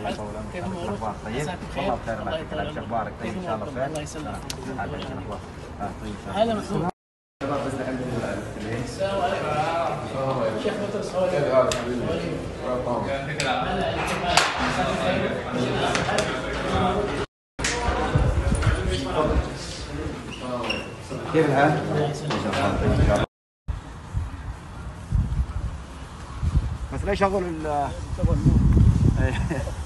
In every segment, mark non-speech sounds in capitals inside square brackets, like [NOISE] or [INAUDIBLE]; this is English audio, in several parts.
الله يطول عمرك. شو أخبارك طيب؟ والله بخير. الله يعطيك العافيه أخبارك طيب إن شاء الله بخير؟ الله يسلمك. هلا كيف حالك كيف الحال؟ بس ليش أقول ال [LAUGHS]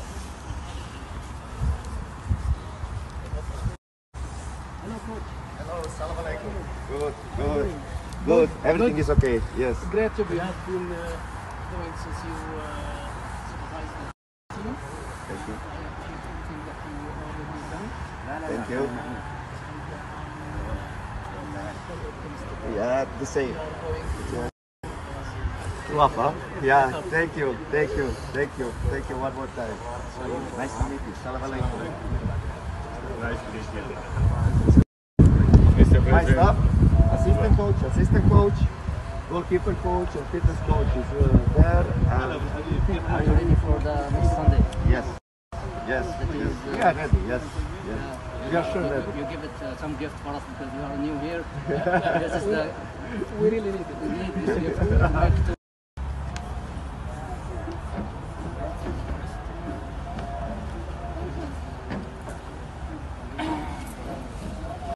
Good, good, good. Everything is okay. Yes. Great job you have been uh, doing since you uh, supervised the team. Thank you. I Everything that you already done. Thank you. Yeah, the same. Wafa. Yeah, thank you, thank you, thank you, thank you one more time. Nice to meet you. Salam alaikum. My staff, assistant coach, assistant coach, goalkeeper coach, and fitness coach is uh, there. And Are you ready for the next Sunday? yes, yes, yes. We are ready. Yes, yes. Are sure You, you give it uh, some gift for us because we are new here. [LAUGHS] this is the We really need it. we need this gift.